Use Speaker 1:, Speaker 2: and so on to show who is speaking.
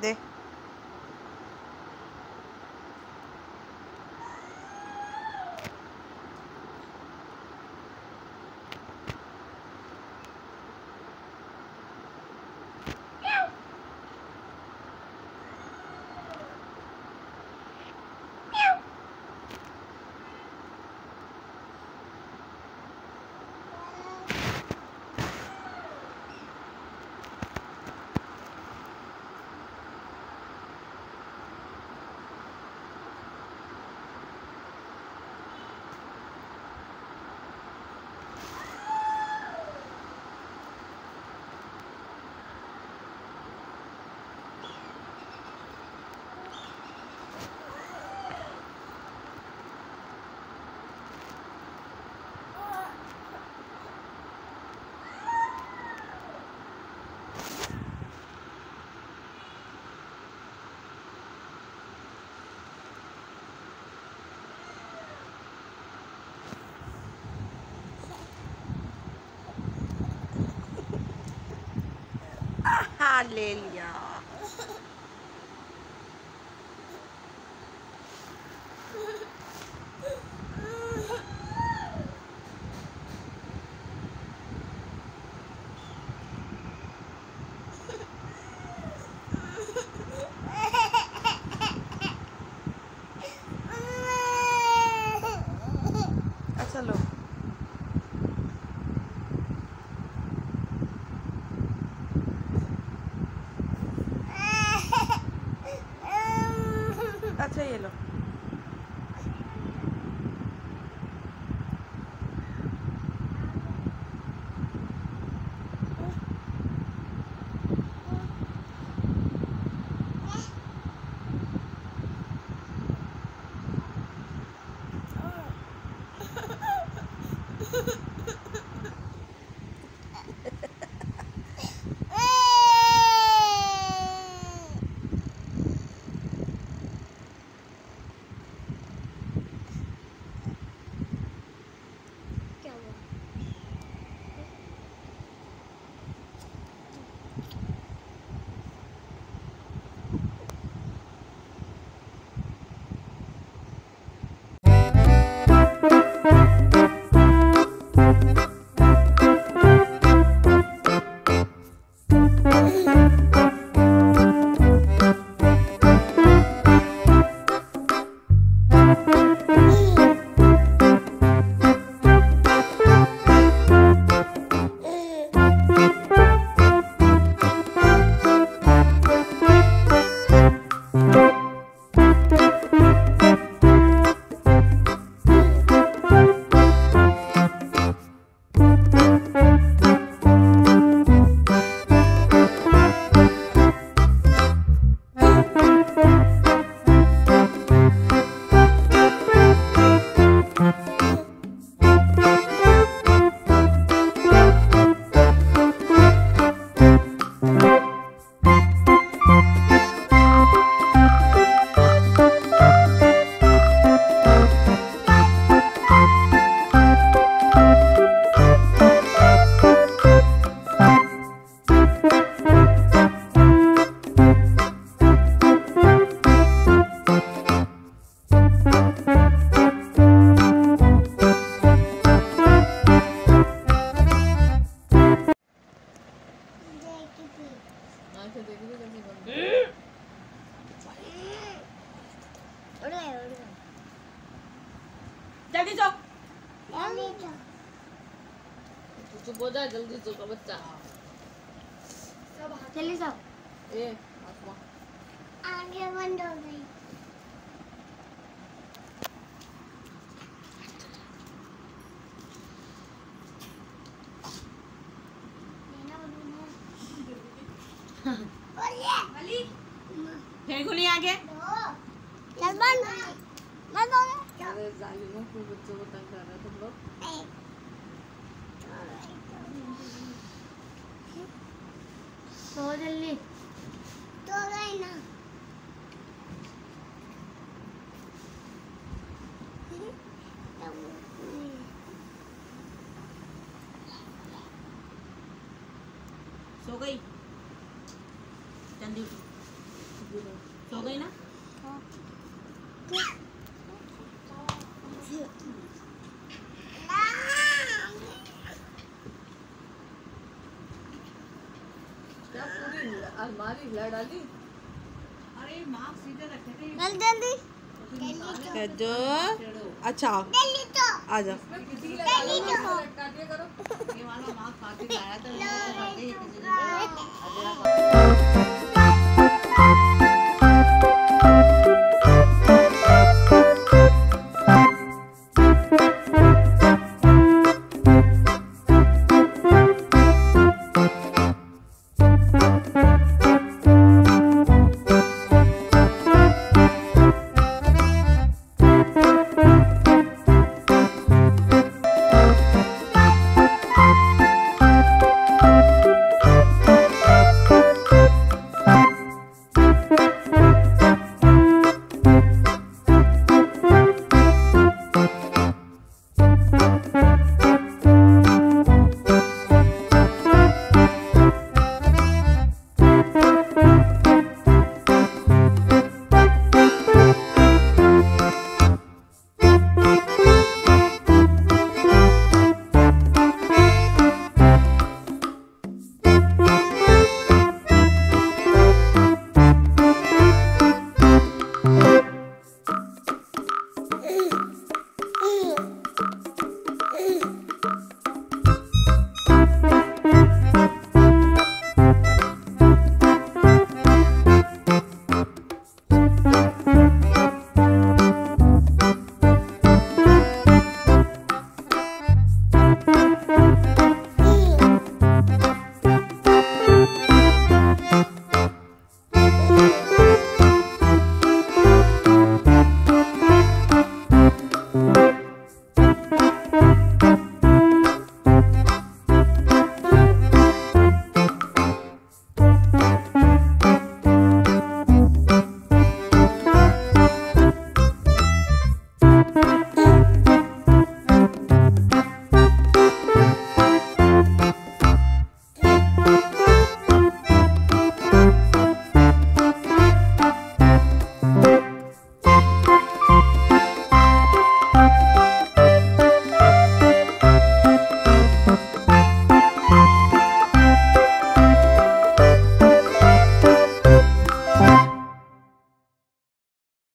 Speaker 1: de हाँ Ha ha
Speaker 2: ha! चुप हो जा जल्दी सो का बच्चा।
Speaker 3: चलिए सब
Speaker 2: ए
Speaker 3: आगे बंद हो गई।
Speaker 1: फिर खुली आगे?
Speaker 3: चल बंद। बंद गया।
Speaker 2: अरे जालिमों को बच्चों को तंग कर रहे तुम लोग
Speaker 3: सो जल्दी तो गई ना
Speaker 1: सो गई जल्दी
Speaker 4: अलमारी ला डाली।
Speaker 1: अरे माँ सीधे रखे थे।
Speaker 3: जल्दी जल्दी
Speaker 1: जो अच्छा आ
Speaker 4: जाओ। करो।